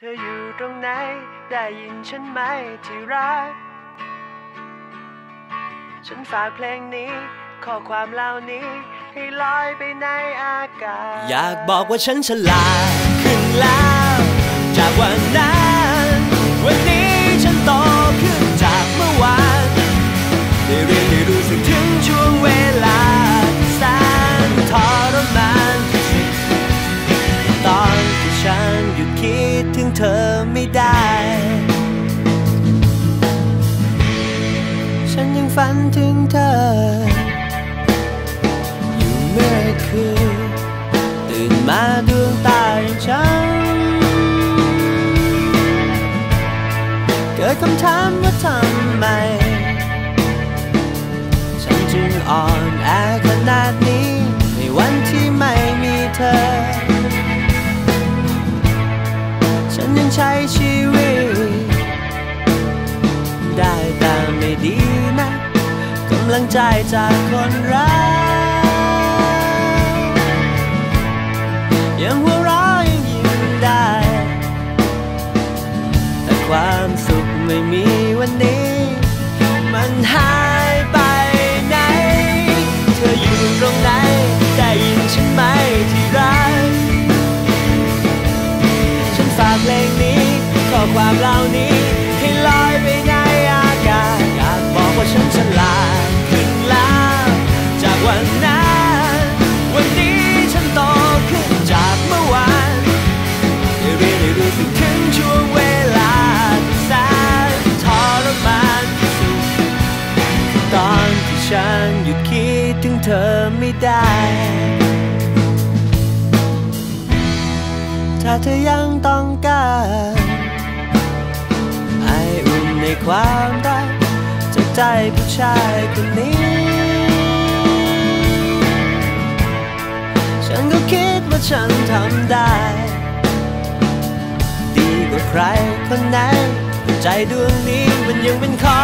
เธออยู่ตรงไหน ได้ยินฉันไหมที่รัก ฉันฝากเพลงนี้ ข้อความเหล่านี้ ให้ลอยไปในอากาศ อยากบอกว่าฉันฉลาดขึ้นแล้ว จากวันนั้น หยุดคิดถึงเธอไม่ได้ ฉันยังฝันถึงเธอ อยู่เมื่อคืนตื่นมาดวงตา ช้ชีวิต ได้แต่ไม่ดีนะกำลังใจจากคนรักยังหัวเราะยังยิ้มได้ แต่ความสุขไม่มีวันนี้ มันหา ความเหล่านี้ให้ลอยไปในอากาศอยากบอกว่าฉันฉลาดขึ้นแล้ว จากวันนั้น วันนี้ฉันโตขึ้นจากเมื่อวานได้เรียนได้รู้สึกถึงช่วงเวลาแสนทรมานที่สุดตอนที่ฉันหยุดคิดถึงเธอไม่ได้ถ้าเธอยังต้องการ ความรักจากใจผู้ชายคนนี้ ฉันก็คิดว่าฉันทำได้ ดีกว่าใครคนไหนใจดวงนี้มันยังเป็นของ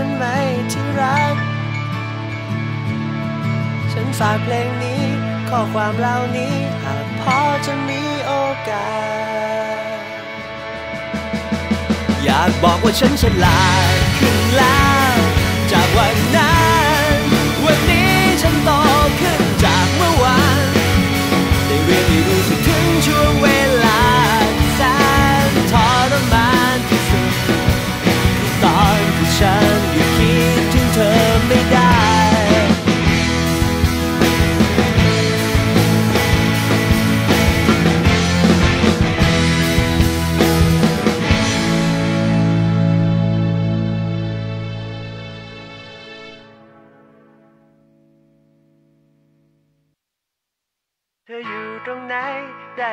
ฉันไหมที่รัก ฉันฝากเพลงนี้ ข้อความเหล่านี้หากพอจะมีโอกาส อยากบอกว่าฉันฉลาด เธออยู่ตรงไหนได้